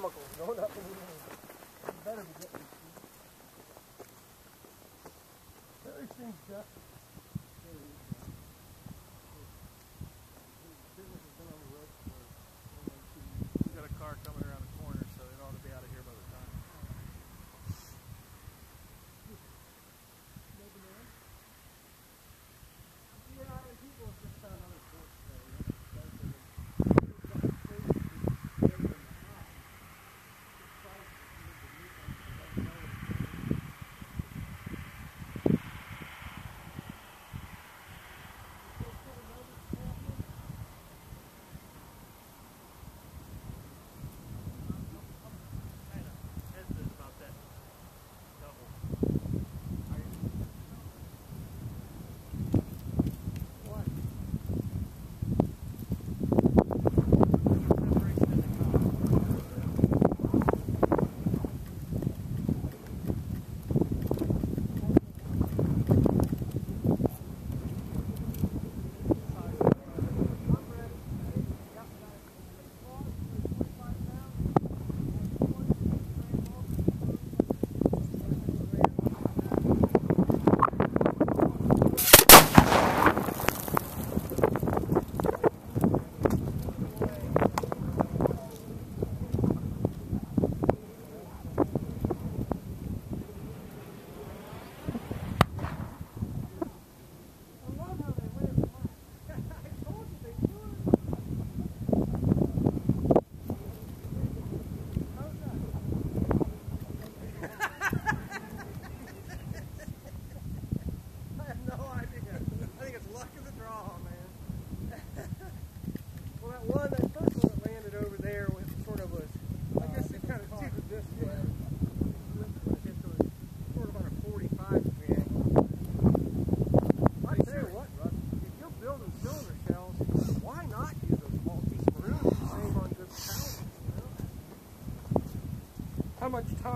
chemicals going up in the air. Better be getting Very things, Jeff.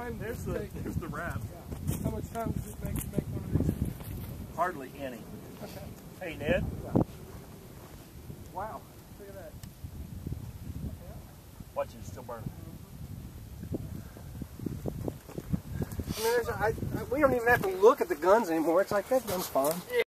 Time There's does the it take? there's the wrap. How much time does it make to make one of these? Hardly any. Hey, Ned. Wow, look at that. Watch it, it's still burning. I mean, there's, I, I, we don't even have to look at the guns anymore. It's like that gun's fine.